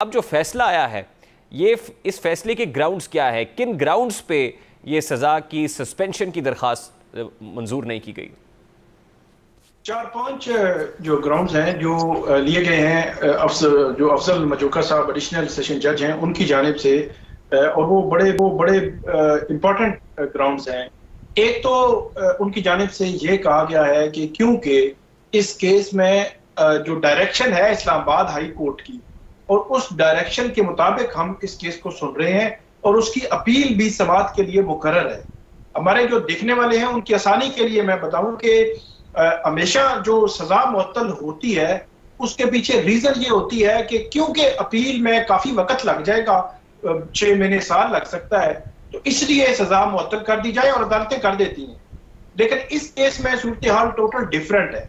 اب جو فیصلہ آیا ہے، یہ اس فیصلے کے گراؤنڈز کیا ہے؟ کن گراؤنڈز پہ یہ سزا کی سسپینشن کی درخواست منظور نہیں کی گئی؟ چار پانچ جو گراؤنڈز ہیں، جو لیے گئے ہیں جو افضل مجوکہ صاحب ایڈیشنل سیشن جج ہیں، ان کی جانب سے اور وہ بڑے وہ بڑے امپورٹنٹ گراؤنڈز ہیں۔ ایک تو ان کی جانب سے یہ کہا گیا ہے کہ کیونکہ اس کیس میں جو ڈائریکشن ہے اسلام آباد ہائی کورٹ کی اور اس ڈائریکشن کے مطابق ہم اس کیس کو سن رہے ہیں اور اس کی اپیل بھی سماعت کے لیے مقرر ہے۔ ہمارے جو دیکھنے والے ہیں، ان کی آسانی کے لیے میں بتاؤں کہ ہمیشہ جو سزا معطل ہوتی ہے، اس کے پیچھے ریزن یہ ہوتی ہے کہ کیونکہ اپیل میں کافی وقت لگ جائے گا چھ مہینے سال لگ سکتا ہے، تو اس لیے سزا معطل کر دی جائے اور عدالتیں کر دیتی ہیں۔ لیکن اس کیس میں صورتحال ٹوٹل ڈیفرنٹ ہے۔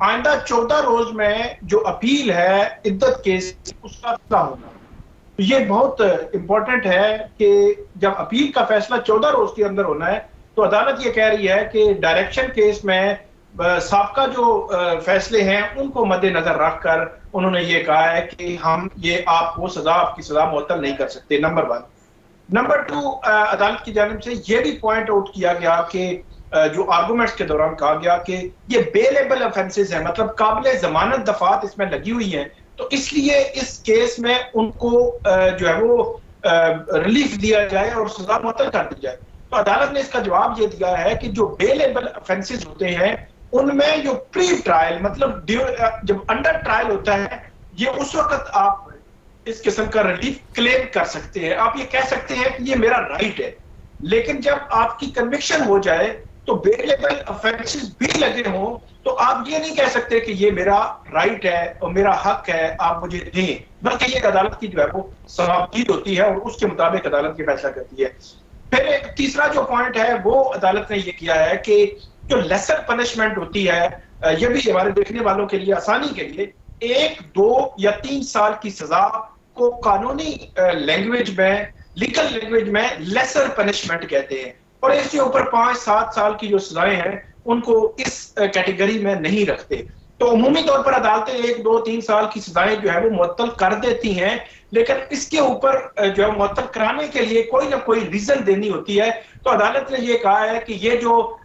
آئندہ چودہ روز میں جو اپیل ہے، عدت کیس، اس کا فیصلہ ہونا یہ بہت امپورٹنٹ ہے کہ جب اپیل کا فیصلہ چودہ روز کے اندر ہونا ہے، تو عدالت یہ کہہ رہی ہے کہ ڈائریکشن کیس میں سابقہ جو فیصلے ہیں، ان کو مد نظر رکھ کر انہوں نے یہ کہا ہے کہ ہم یہ آپ کو سزا، آپ کی سزا معطل نہیں کر سکتے، نمبر ون نمبر ٹو عدالت کی جانب سے یہ بھی پوائنٹ آؤٹ کیا گیا کہ جو آرگومنٹس کے دوران کہا گیا کہ یہ بے لیبل افینسز ہیں مطلب قابل ضمانت دفعات اس میں لگی ہوئی ہیں، تو اس لیے اس کیس میں ان کو جو ہے وہ ریلیف دیا جائے اور سزا معطل کر دی جائے۔ تو عدالت نے اس کا جواب یہ دیا ہے کہ جو بے لیبل افینسز ہوتے ہیں، ان میں جو پری ٹرائل مطلب جب انڈر ٹرائل ہوتا ہے، یہ اس وقت آپ اس قسم کا ریلیف کلیم کر سکتے ہیں۔ آپ یہ کہہ سکتے ہیں کہ یہ میرا رائٹ ہے، لیکن جب آپ کی کنوکشن ہو جائے تو بے لیبل افینسز بھی لگے ہوں تو آپ یہ نہیں کہہ سکتے کہ یہ میرا رائٹ ہے اور میرا حق ہے، آپ مجھے دیں۔ بلکہ یہ عدالت کی جو ہے وہ ثوابید ہوتی ہے اور اس کے مطابق عدالت کی فیصلہ کرتی ہے۔ پھر تیسرا جو پوائنٹ ہے، وہ عدالت نے یہ کیا ہے کہ جو لیسر پنشمنٹ ہوتی ہے، یہ بھی ہمارے دیکھنے والوں کے لیے آسانی کے لیے ایک، دو یا تین سال کی سزا کو قانونی لینگویج میں لیگل لینگویج میں لیسر پنشمنٹ کہتے ہیں۔ اور اس کے اوپر پانچ سات سال کی جو سزائیں ہیں، ان کو اس کیٹیگری میں نہیں رکھتے۔ تو عمومی طور پر عدالتیں ایک، دو، تین سال کی سزائیں جو ہے وہ معطل کر دیتی ہیں۔ لیکن اس کے اوپر جو ہے، معطل کرانے کے لیے کوئی نہ کوئی ریزن دینی ہوتی ہے۔ تو عدالت نے یہ کہا ہے کہ یہ جو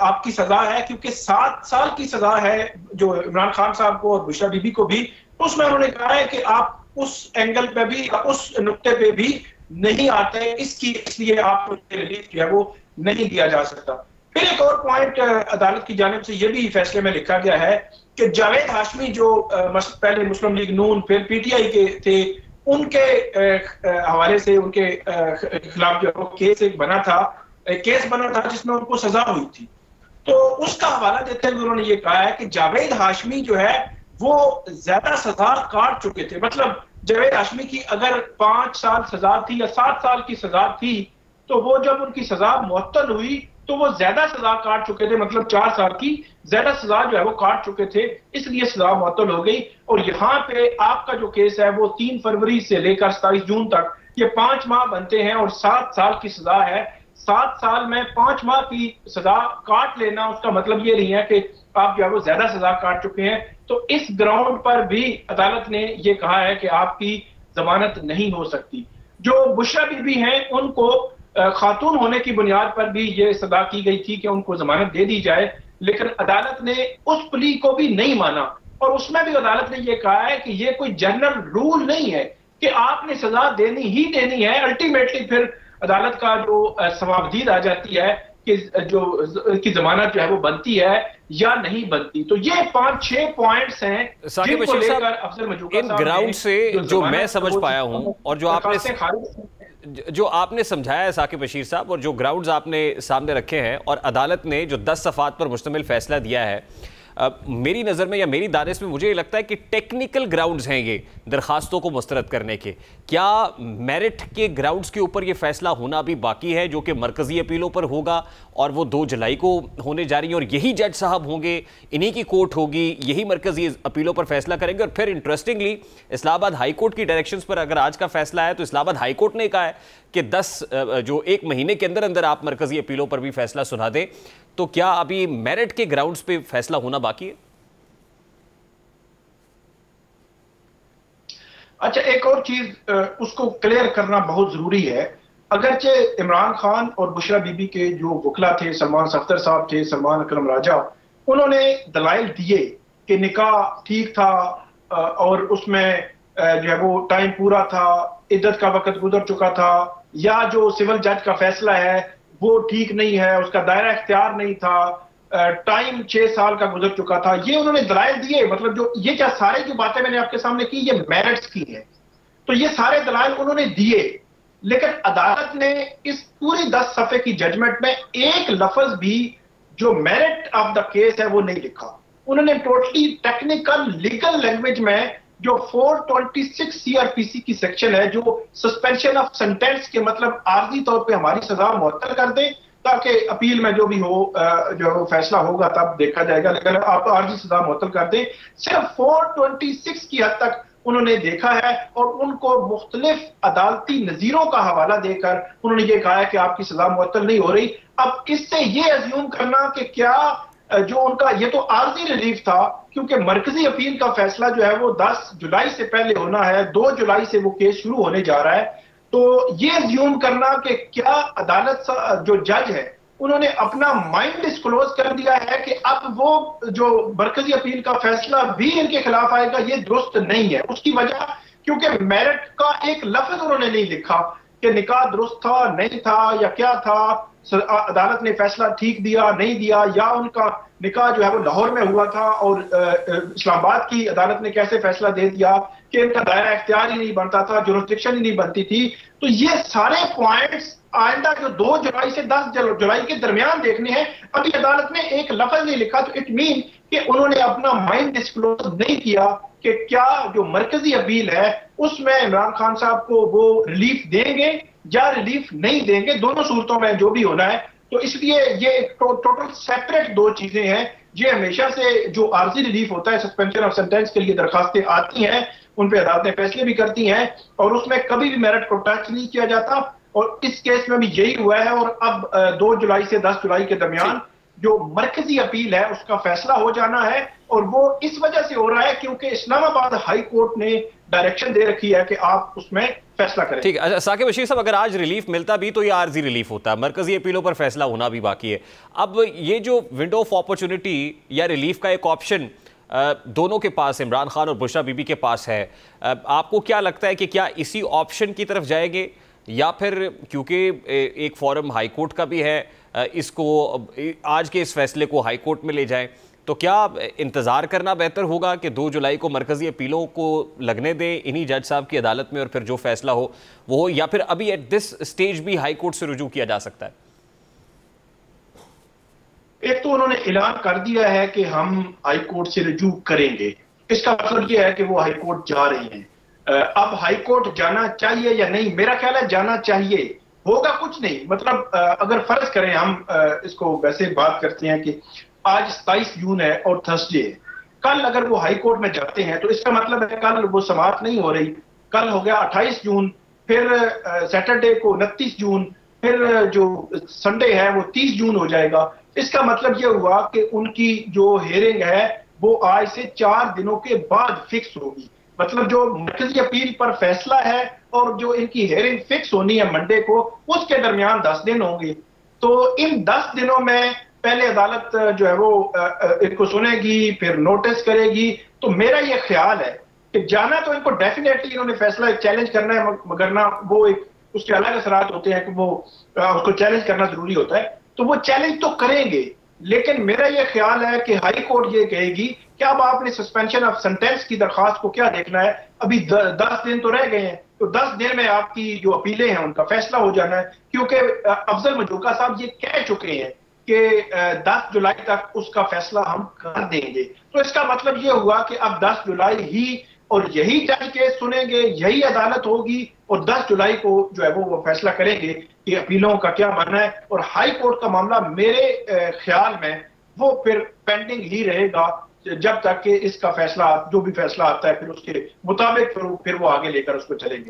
آپ کی سزا ہے، کیونکہ سات سال کی سزا ہے، جو عمران خان صاحب کو اور بشرا بی بی کو بھی، اس میں انہوں نے کہا ہے کہ آپ اس اینگل پہ بھی، اس نقطے پہ بھی نہیں آتے، اس کی اس لیے آپ کو ریلیف جو ہے وہ نہیں دیا جا سکتا۔ پھر ایک اور پوائنٹ عدالت کی جانب سے یہ بھی فیصلے میں لکھا گیا ہے کہ جاوید ہاشمی جو پہلے مسلم لیگ نون، پھر پی ٹی آئی کے تھے، ان کے حوالے سے، ان کے خلاف جو کیس ایک بنا تھا کیس بنا تھا جس میں ان کو سزا ہوئی تھی۔ تو اس کا حوالہ دیتے ہوئے انہوں نے یہ کہا ہے کہ جاوید ہاشمی جو ہے وہ زیادہ سزا کاٹ چکے تھے۔ مطلب جاوید ہاشمی کی اگر پانچ سال سزا تھی یا سات سال کی سزا تھی، تو وہ جب ان کی سزا معطل ہوئی، تو وہ زیادہ سزا کاٹ چکے تھے مطلب چار سال کی زیادہ سزا جو ہے وہ کاٹ چکے تھے، اس لیے سزا معطل ہو گئی۔ اور یہاں پہ آپ کا جو کیس ہے، وہ تین فروری سے لے کر ستائیس جون تک یہ پانچ ماہ بنتے ہیں اور سات سال کی سزا ہے۔ سات سال میں پانچ ماہ کی سزا کاٹ لینا اس کا مطلب یہ نہیں ہے کہ آپ جو ہے وہ زیادہ سزا کاٹ چکے ہیں۔ تو اس گراؤنڈ پر بھی عدالت نے یہ کہا ہے کہ آپ کی ضمانت نہیں ہو سکتی۔ جو بشرا بی بی ہیں، ان کو خاتون ہونے کی بنیاد پر بھی یہ سزا کی گئی تھی کہ ان کو ضمانت دے دی جائے۔ لیکن عدالت نے اس پلی کو بھی نہیں مانا۔ اور اس میں بھی عدالت نے یہ کہا ہے کہ یہ کوئی جنرل رول نہیں ہے کہ آپ نے سزا دینی ہی دینی ہے۔ الٹیمیٹلی پھر عدالت کا جو ثوابدید آ جاتی ہے کہ جو کی ضمانت جو ہے وہ بنتی ہے یا نہیں بنتی۔ تو یہ پانچ چھ پوائنٹس ہیں جن کو لے کر افضل مجوکہ ان گراؤنڈ سے جو میں سمجھ پایا ہوں اور جو آپ نے جو آپ نے سمجھایا ہے ثاقب بشیر صاحب اور جو گراؤنڈز آپ نے سامنے رکھے ہیں اور عدالت نے جو دس صفات پر مشتمل فیصلہ دیا ہے میری نظر میں یا میری دانش میں مجھے یہ لگتا ہے کہ ٹیکنیکل گراؤنڈز ہیں یہ درخواستوں کو مسترد کرنے کے۔ کیا میرٹ کے گراؤنڈز کے اوپر یہ فیصلہ ہونا بھی باقی ہے جو کہ مرکزی اپیلوں پر ہوگا اور وہ دو جولائی کو ہونے جا رہی ہیں اور یہی جج صاحب ہوں گے، انہی کی کورٹ ہوگی، یہی مرکزی اپیلوں پر فیصلہ کریں گے۔ اور پھر interestingly Islamabad high court کی ڈائریکشنز پر اگر آج کا فیصلہ ہے تو اسلام آباد ہائی کورٹ نے کہا ہے کہ دس، جو ایک مہینے کے اندر اندر آپ مرکزی اپیلوں پر بھی فیصلہ سنا دیں۔ تو کیا ابھی میرٹ کے گراؤنڈز پہ فیصلہ ہونا باقی ہے؟ اچھا ایک اور چیز اس کو کلیئر کرنا بہت ضروری ہے۔ اگرچہ عمران خان اور بشرا بی بی کے جو وکلا تھے، سلمان سفتر صاحب تھے، سلمان اکرم راجہ، انہوں نے دلائل دیے کہ نکاح ٹھیک تھا اور اس میں جو ہے وہ ٹائم پورا تھا، عدت کا وقت گزر چکا تھا، یا جو سول جج کا فیصلہ ہے وہ ٹھیک نہیں ہے، اس کا دائرہ اختیار نہیں تھا۔ ٹائم چھ سال کا گزر چکا تھا۔ یہ انہوں نے دلائل دیے۔ مطلب جو یہ کیا سارے جو باتیں میں نے آپ کے سامنے کی، یہ میرٹس کی ہیں۔ تو یہ سارے دلائل انہوں نے دیے۔ لیکن عدالت نے اس پوری دس صفحے کی ججمنٹ میں ایک لفظ بھی جو میرٹ آف دا کیس ہے وہ نہیں لکھا۔ انہوں نے ٹوٹلی ٹیکنیکل لیگل لینگویج میں جو 426 سی آر پی سی کی سیکشن ہے، جو سسپینشن آف سنٹینس کے مطلب عارضی طور پہ ہماری سزا معطل کر دیں تاکہ اپیل میں جو بھی ہو جو فیصلہ ہوگا تب دیکھا جائے گا، لیکن آپ عارضی سزا معطل کر دیں۔ صرف 426 کی حد تک انہوں نے دیکھا ہے اور ان کو مختلف عدالتی نظیروں کا حوالہ دے کر انہوں نے یہ کہا ہے کہ آپ کی سزا معطل نہیں ہو رہی۔ اب اس سے یہ ازیوم کرنا کہ کیا جو ان کا یہ تو عارضی ریلیف تھا، کیونکہ مرکزی اپیل کا فیصلہ جو ہے وہ دس جولائی سے پہلے ہونا ہے، دو جولائی سے وہ کیس شروع ہونے جا رہا ہے۔ تو یہ زیوم کرنا کہ کیا عدالت جو جج ہے، انہوں نے اپنا مائنڈ ڈسکلوز کر دیا ہے کہ اب وہ جو مرکزی اپیل کا فیصلہ بھی ان کے خلاف آئے گا، یہ درست نہیں ہے۔ اس کی وجہ کیونکہ میرٹ کا ایک لفظ انہوں نے نہیں لکھا۔ کہ نکاح درست تھا، نہیں تھا یا کیا تھا عدالت نے فیصلہ ٹھیک دیا، نہیں دیا، یا ان کا نکاح جو ہے وہ لاہور میں ہوا تھا اور اسلام آباد کی عدالت نے کیسے فیصلہ دے دیا کہ ان کا دائرہ اختیار ہی نہیں بنتا تھا جورسٹکشن ہی نہیں بنتی تھی؟ تو یہ سارے پوائنٹس آئندہ جو دو جولائی سے دس جولائی کے درمیان دیکھنے ہیں، ابھی عدالت نے ایک لفظ نہیں لکھا تو اٹ مین کہ انہوں نے اپنا مائنڈ ڈسکلوز نہیں کیا کہ کیا جو مرکزی اپیل ہے، اس میں عمران خان صاحب کو وہ ریلیف دیں گے یا ریلیف نہیں دیں گے، دونوں صورتوں میں جو بھی ہونا ہے۔ تو اس لیے یہ ٹوٹل سیپریٹ دو چیزیں ہیں۔ یہ ہمیشہ سے جو عارضی ریلیف ہوتا ہے سسپینشن آف سینٹینس کے لیے درخواستیں آتی ہیں، ان پہ عدالتیں فیصلے بھی کرتی ہیں اور اس میں کبھی بھی میرٹ کو ٹچ نہیں کیا جاتا۔ اور اس کیس میں بھی یہی ہوا ہے اور اب دو جولائی سے دس جولائی کے درمیان جو مرکزی اپیل ہے، اس کا فیصلہ ہو جانا ہے اور وہ اس وجہ سے ہو رہا ہے کیونکہ اسلام آباد ہائی کورٹ نے ڈائریکشن دے رکھی ہے کہ آپ اس میں فیصلہ کریں۔ ٹھیک اچھا، ہے ساکر بشیر صاحب، اگر آج ریلیف ملتا بھی تو یہ عارضی ریلیف ہوتا ہے۔ مرکزی اپیلوں پر فیصلہ ہونا بھی باقی ہے۔ اب یہ جو ونڈو آف اپرچونٹی یا ریلیف کا ایک آپشن دونوں کے پاس، عمران خان اور بشرا بی بی کے پاس ہے۔ آپ کو کیا لگتا ہے کہ کیا اسی آپشن کی طرف جائیں گے؟ یا پھر کیونکہ ایک فورم ہائی کورٹ کا بھی ہے اس کو آج کے اس فیصلے کو ہائی کورٹ میں لے جائیں، تو کیا انتظار کرنا بہتر ہوگا کہ دو جولائی کو مرکزی اپیلوں کو لگنے دیں، انہی جج صاحب کی عدالت میں اور پھر جو فیصلہ ہو وہ ہو یا پھر ابھی ایٹ دس سٹیج بھی ہائی کورٹ سے رجوع کیا جا سکتا ہے؟ ایک تو انہوں نے اعلان کر دیا ہے کہ ہم ہائی کورٹ سے رجوع کریں گے۔ اس کا مطلب یہ ہے کہ وہ ہائی کورٹ جا رہی ہیں۔ اب ہائی کورٹ جانا چاہیے یا نہیں؟ میرا خیال ہے جانا چاہیے۔ ہوگا کچھ نہیں۔ مطلب اگر فرض کریں ہم اس کو ویسے بات کرتے ہیں کہ آج ستائیس جون ہے اور تھرسڈے ہے۔ کل اگر وہ ہائی کورٹ میں جاتے ہیں تو اس کا مطلب ہے کل وہ سماعت نہیں ہو رہی۔ کل ہو گیا اٹھائیس جون، پھر سیٹرڈے کو انتیس جون، پھر جو سنڈے ہے وہ تیس جون ہو جائے گا۔ اس کا مطلب یہ ہوا کہ ان کی جو ہیرنگ ہے وہ آج سے چار دنوں کے بعد فکس ہوگی۔ مطلب جو مرکزی اپیل پر فیصلہ ہے اور جو ان کی ہیرنگ فکس ہونی ہے منڈے کو، اس کے درمیان دس دن ہوں گے۔ تو ان دس دنوں میں پہلے عدالت جو ہے وہ ان کو سنے گی، پھر نوٹس کرے گی۔ تو میرا یہ خیال ہے کہ جانا تو ان کو ڈیفینیٹلی انہوں نے فیصلہ چیلنج کرنا ہے، مگر نہ وہ ایک اس کے الگ اثرات ہوتے ہیں کہ وہ اس کو چیلنج کرنا ضروری ہوتا ہے۔ تو وہ چیلنج تو کریں گے۔ لیکن میرا یہ خیال ہے کہ ہائی کورٹ یہ کہے گی کہ اب آپ نے سسپینشن آف سنٹینس کی درخواست کو کیا دیکھنا ہے؟ ابھی دس دن تو رہ گئے ہیں۔ تو دس دن میں آپ کی جو اپیلیں ہیں، ان کا فیصلہ ہو جانا ہے۔ کیونکہ افضل مجوکا صاحب یہ کہہ چکے ہیں کہ دس جولائی تک اس کا فیصلہ ہم کر دیں گے۔ تو اس کا مطلب یہ ہوا کہ اب دس جولائی ہی اور یہی جج کیس سنیں گے، یہی عدالت ہوگی اور دس جولائی کو جو ہے وہ فیصلہ کریں گے کہ اپیلوں کا کیا ماننا ہے اور ہائی کورٹ کا معاملہ میرے خیال میں وہ پھر پینڈنگ ہی رہے گا جب تک کہ اس کا فیصلہ، جو بھی فیصلہ آتا ہے، پھر اس کے مطابق پھر وہ آگے لے کر اس کو چلیں گے۔